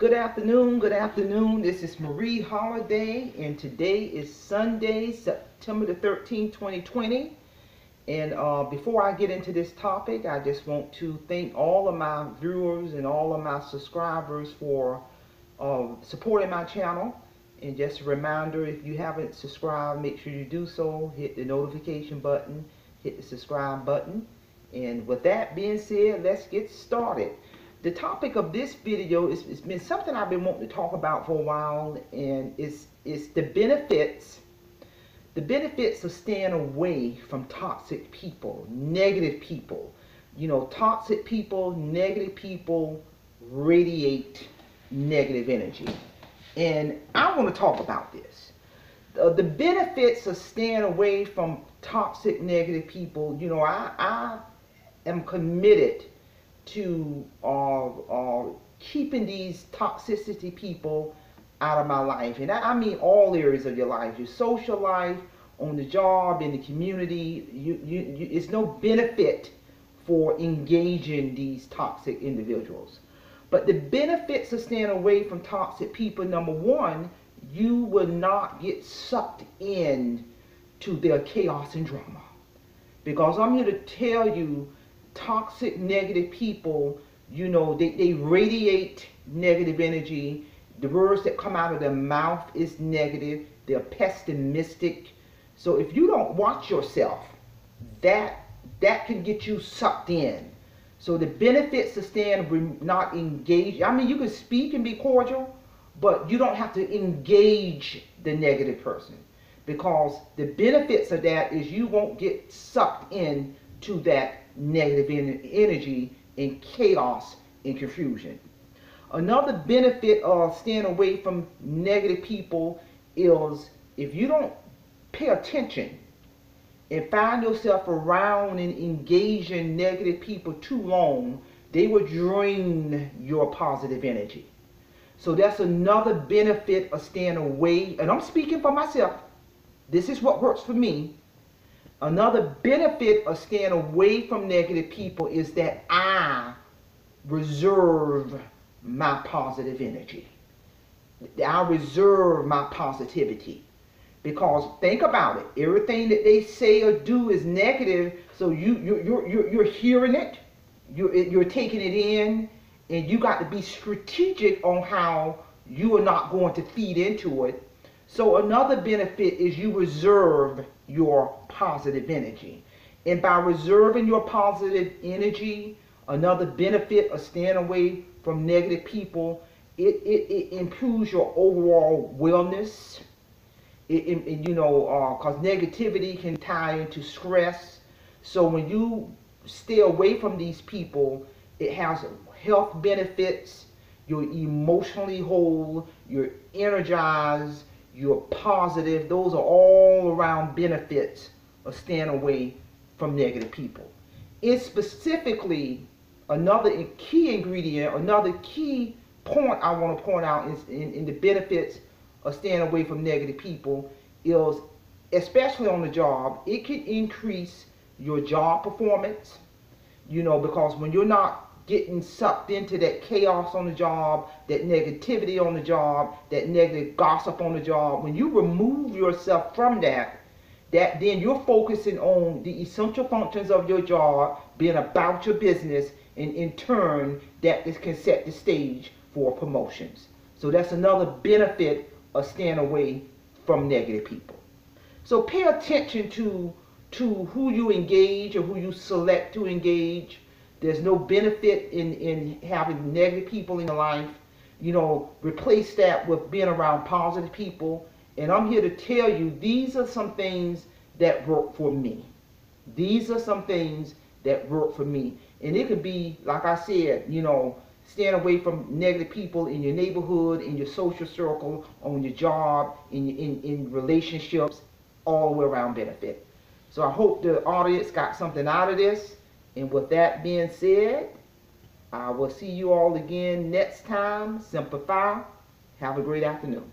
Good afternoon, good afternoon. This is Marie Holliday, and today is Sunday, September the 13th, 2020. And uh, before I get into this topic, I just want to thank all of my viewers and all of my subscribers for uh, supporting my channel. And just a reminder, if you haven't subscribed, make sure you do so. Hit the notification button, hit the subscribe button. And with that being said, let's get started. The topic of this video is it's been something I've been wanting to talk about for a while, and it's it's the benefits the benefits of staying away from toxic people, negative people. You know, toxic people, negative people radiate negative energy. And I want to talk about this. The, the benefits of staying away from toxic, negative people, you know, I, I am committed to uh, uh, keeping these toxicity people out of my life. And I, mean all areas of your life, your social life, on the job, in the community. You, you, you, it's no benefit for engaging these toxic individuals. But the benefits of staying away from toxic people, number one, you will not get sucked in to their chaos and drama. Because I'm here to tell you, toxic, negative people, you know, they, they radiate negative energy. The words that come out of their mouth is negative. They're pessimistic. So if you don't watch yourself, that that can get you sucked in. So the benefits of staying not engaged. I mean, you can speak and be cordial, but you don't have to engage the negative person because the benefits of that is you won't get sucked in to that negative energy and chaos and confusion. Another benefit of staying away from negative people is if you don't pay attention and find yourself around and engaging negative people too long, they will drain your positive energy. So that's another benefit of staying away. And I'm speaking for myself. This is what works for me. Another benefit of staying away from negative people is that I reserve my positive energy. I reserve my positivity. Because think about it, everything that they say or do is negative. So you you you're you're, you're hearing it, you're you're taking it in, and you got to be strategic on how you are not going to feed into it. So another benefit is you reserve your positive energy. And by reserving your positive energy, another benefit of staying away from negative people, it, it, it improves your overall wellness it, it, it you know, because uh, negativity can tie into stress. So when you stay away from these people, it has health benefits. You're emotionally whole. You're energized. You're positive. Those are all around benefits of staying away from negative people. It's specifically another key ingredient, another key point I want to point out is in, in the benefits of staying away from negative people is, especially on the job, it can increase your job performance. You know, because when you're not getting sucked into that chaos on the job, that negativity on the job, that negative gossip on the job, when you remove yourself from that, that then you're focusing on the essential functions of your job, being about your business, and in turn, that can set the stage for promotions. So that's another benefit or staying away from negative people. So pay attention to, to who you engage or who you select to engage. There's no benefit in, in having negative people in your life. You know, replace that with being around positive people. And I'm here to tell you, these are some things that work for me. These are some things that work for me. And it could be, like I said, you know, Stand away from negative people in your neighborhood, in your social circle, on your job, in, in, in relationships, all the way around benefit. So I hope the audience got something out of this. And with that being said, I will see you all again next time. Simplify. Have a great afternoon.